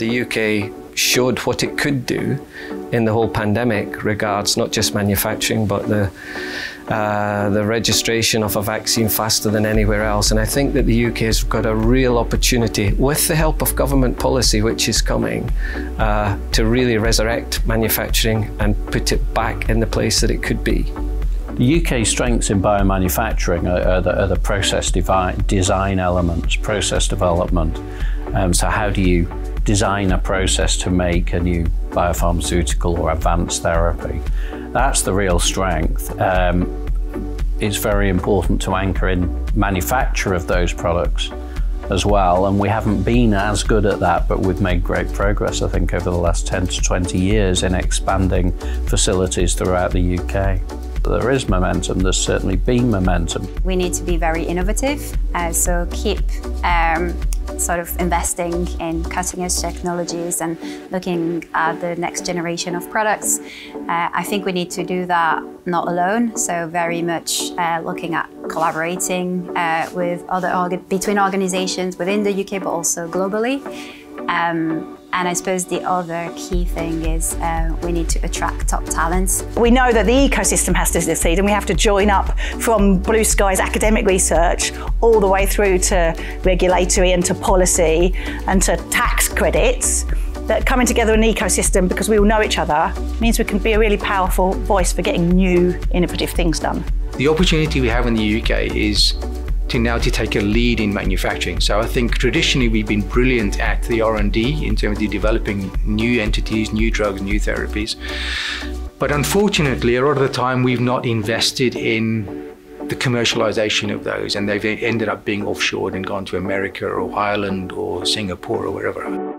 The UK showed what it could do in the whole pandemic regards not just manufacturing but the uh, the registration of a vaccine faster than anywhere else. And I think that the UK has got a real opportunity, with the help of government policy, which is coming, uh, to really resurrect manufacturing and put it back in the place that it could be. The UK strengths in biomanufacturing are, are, the, are the, process design elements, process development. Um, so how do you design a process to make a new biopharmaceutical or advanced therapy? That's the real strength. Um, it's very important to anchor in manufacture of those products as well. And we haven't been as good at that, but we've made great progress, I think, over the last 10 to 20 years in expanding facilities throughout the UK. There is momentum, there's certainly been momentum. We need to be very innovative, uh, so keep um, sort of investing in cutting edge technologies and looking at the next generation of products. Uh, I think we need to do that not alone, so very much uh, looking at collaborating uh, with other orga between organizations within the UK but also globally. Um, and I suppose the other key thing is uh, we need to attract top talents. We know that the ecosystem has to succeed and we have to join up from Blue Skies academic research all the way through to regulatory and to policy and to tax credits that coming together in an ecosystem because we all know each other means we can be a really powerful voice for getting new innovative things done. The opportunity we have in the UK is to now to take a lead in manufacturing. So I think traditionally we've been brilliant at the R&D in terms of developing new entities, new drugs, new therapies. But unfortunately, a lot of the time we've not invested in the commercialization of those and they've ended up being offshored and gone to America or Ireland or Singapore or wherever.